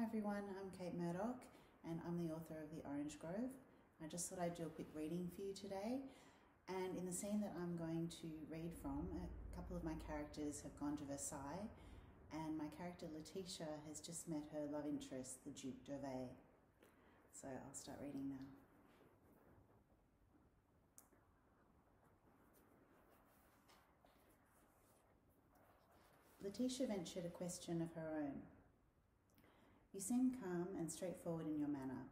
Hi everyone, I'm Kate Murdoch and I'm the author of The Orange Grove. I just thought I'd do a quick reading for you today. And in the scene that I'm going to read from, a couple of my characters have gone to Versailles, and my character Letitia has just met her love interest, the Duke d'Orsay. So I'll start reading now. Letitia ventured a question of her own. You seem calm and straightforward in your manner.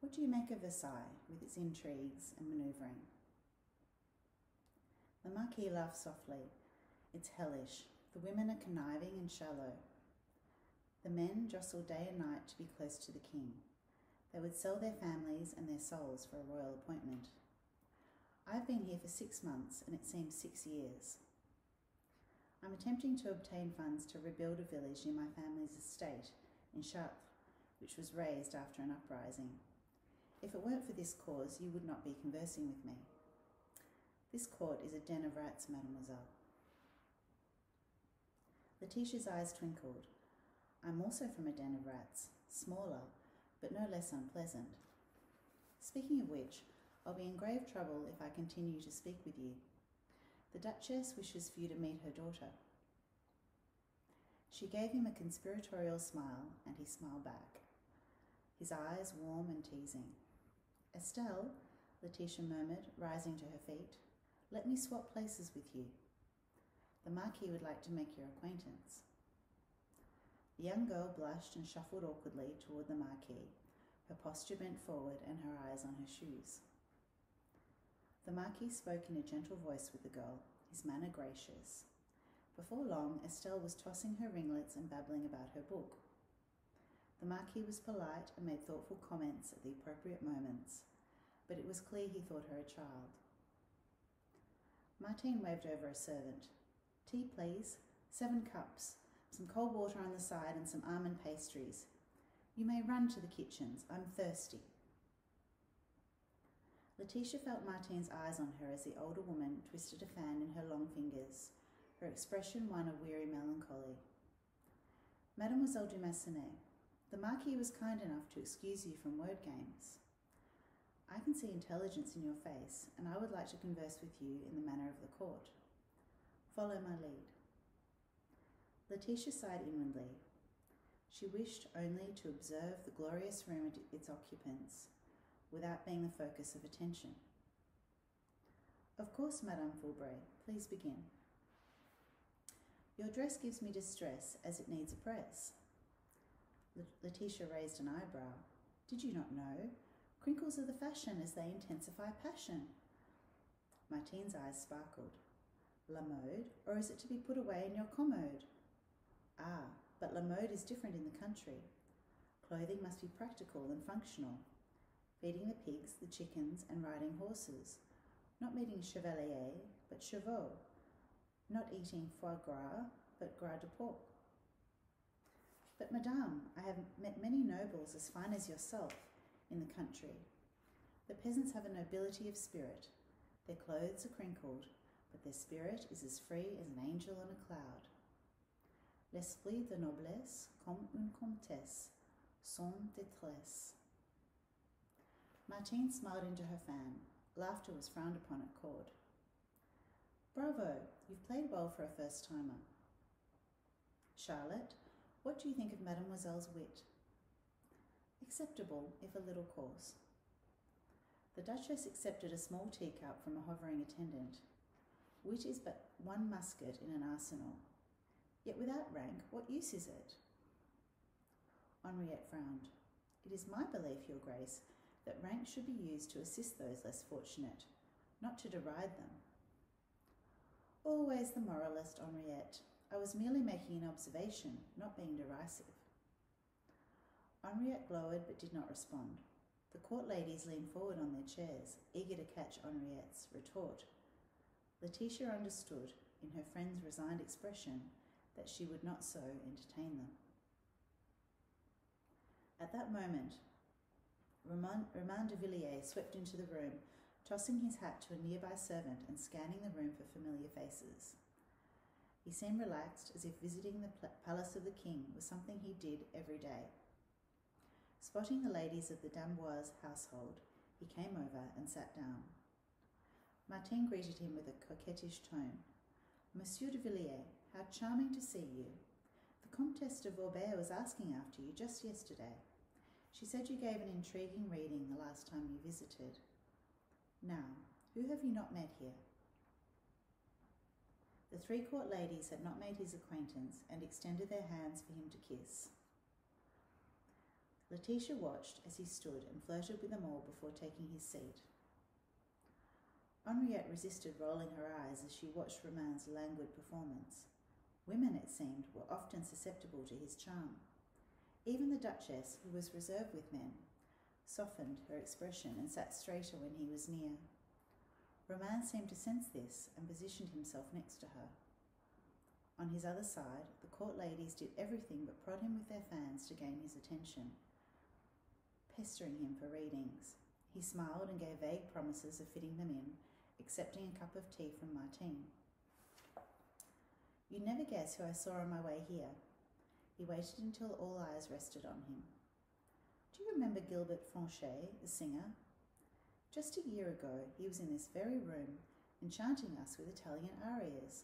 What do you make of Versailles, with its intrigues and manoeuvring? The Marquis laughed softly. It's hellish. The women are conniving and shallow. The men jostle day and night to be close to the king. They would sell their families and their souls for a royal appointment. I've been here for six months, and it seems six years. I'm attempting to obtain funds to rebuild a village near my family's estate in Chartres, which was razed after an uprising. If it weren't for this cause, you would not be conversing with me. This court is a den of rats, mademoiselle. Letitia's eyes twinkled. I'm also from a den of rats, smaller, but no less unpleasant. Speaking of which, I'll be in grave trouble if I continue to speak with you. The Duchess wishes for you to meet her daughter. She gave him a conspiratorial smile, and he smiled back, his eyes warm and teasing. Estelle, Letitia murmured, rising to her feet, let me swap places with you. The Marquis would like to make your acquaintance. The young girl blushed and shuffled awkwardly toward the Marquis, her posture bent forward and her eyes on her shoes. The Marquis spoke in a gentle voice with the girl, his manner gracious. Before long, Estelle was tossing her ringlets and babbling about her book. The Marquis was polite and made thoughtful comments at the appropriate moments, but it was clear he thought her a child. Martine waved over a servant. Tea, please. Seven cups. Some cold water on the side and some almond pastries. You may run to the kitchens. I'm thirsty. Letitia felt Martine's eyes on her as the older woman twisted a fan in her long fingers, her expression one of weary melancholy. Mademoiselle de Massenet, the Marquis was kind enough to excuse you from word games. I can see intelligence in your face, and I would like to converse with you in the manner of the court. Follow my lead. Letitia sighed inwardly. She wished only to observe the glorious room and its occupants, without being the focus of attention. Of course, Madame Fulbray, please begin. Your dress gives me distress as it needs a press. Letitia raised an eyebrow. Did you not know? Crinkles are the fashion as they intensify passion. Martine's eyes sparkled. La mode, or is it to be put away in your commode? Ah, but la mode is different in the country. Clothing must be practical and functional feeding the pigs, the chickens, and riding horses, not meeting chevalier, but chevaux, not eating foie gras, but gras de porc. But, madame, I have met many nobles as fine as yourself in the country. The peasants have a nobility of spirit. Their clothes are crinkled, but their spirit is as free as an angel on a cloud. L'esprit de noblesse, comme une comtesse, sans détresse. Martine smiled into her fan. Laughter was frowned upon at court. Bravo, you've played well for a first timer. Charlotte, what do you think of Mademoiselle's wit? Acceptable, if a little coarse. The Duchess accepted a small teacup from a hovering attendant. Wit is but one musket in an arsenal. Yet without rank, what use is it? Henriette frowned. It is my belief, Your Grace, that rank should be used to assist those less fortunate, not to deride them. Always the moralist, Henriette. I was merely making an observation, not being derisive. Henriette glowered but did not respond. The court ladies leaned forward on their chairs, eager to catch Henriette's retort. Letitia understood, in her friend's resigned expression, that she would not so entertain them. At that moment, Romain de Villiers swept into the room, tossing his hat to a nearby servant and scanning the room for familiar faces. He seemed relaxed, as if visiting the palace of the king was something he did every day. Spotting the ladies of the d'Amboise household, he came over and sat down. Martin greeted him with a coquettish tone. Monsieur de Villiers, how charming to see you. The Comtesse de Vaubert was asking after you just yesterday. She said you gave an intriguing reading the last time you visited. Now, who have you not met here? The three court ladies had not made his acquaintance and extended their hands for him to kiss. Letitia watched as he stood and flirted with them all before taking his seat. Henriette resisted rolling her eyes as she watched Romain's languid performance. Women, it seemed, were often susceptible to his charm. Even the Duchess, who was reserved with men, softened her expression and sat straighter when he was near. Romain seemed to sense this and positioned himself next to her. On his other side, the court ladies did everything but prod him with their fans to gain his attention, pestering him for readings. He smiled and gave vague promises of fitting them in, accepting a cup of tea from Martine. You'd never guess who I saw on my way here. He waited until all eyes rested on him. Do you remember Gilbert Franchet, the singer? Just a year ago, he was in this very room, enchanting us with Italian arias.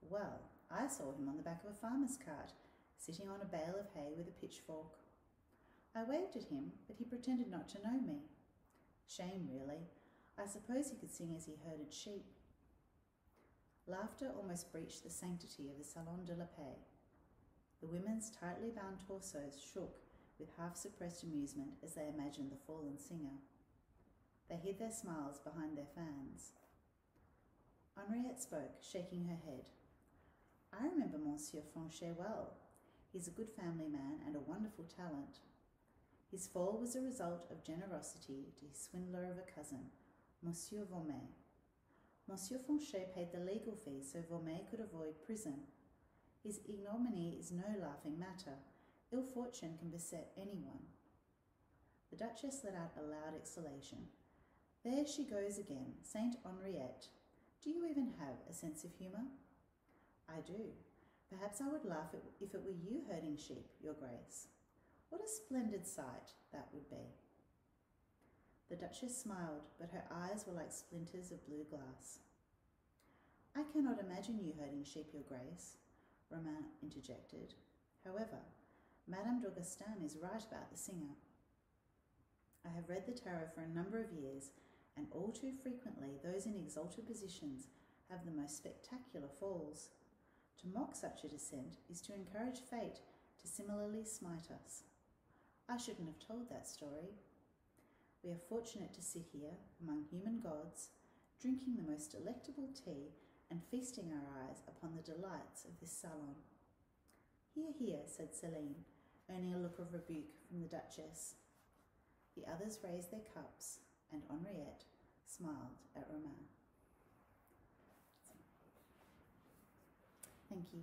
Well, I saw him on the back of a farmer's cart, sitting on a bale of hay with a pitchfork. I waved at him, but he pretended not to know me. Shame, really. I suppose he could sing as he herded sheep. Laughter almost breached the sanctity of the Salon de la Paix. The women's tightly bound torsos shook with half suppressed amusement as they imagined the fallen singer. They hid their smiles behind their fans. Henriette spoke, shaking her head. I remember Monsieur Franchet well. He's a good family man and a wonderful talent. His fall was a result of generosity to his swindler of a cousin, Monsieur Vaumet. Monsieur Franchet paid the legal fee so Vaumet could avoid prison. His ignominy is no laughing matter. Ill fortune can beset anyone. The Duchess let out a loud exhalation. There she goes again, Saint Henriette. Do you even have a sense of humour? I do. Perhaps I would laugh if it were you herding sheep, Your Grace. What a splendid sight that would be. The Duchess smiled, but her eyes were like splinters of blue glass. I cannot imagine you herding sheep, Your Grace, Romain interjected. However, Madame d'Augustin is right about the singer. I have read the tarot for a number of years, and all too frequently those in exalted positions have the most spectacular falls. To mock such a descent is to encourage fate to similarly smite us. I shouldn't have told that story. We are fortunate to sit here among human gods, drinking the most delectable tea and feasting our eyes upon the delights of this salon. Hear, hear, said Celine, earning a look of rebuke from the Duchess. The others raised their cups, and Henriette smiled at Romain. Thank you.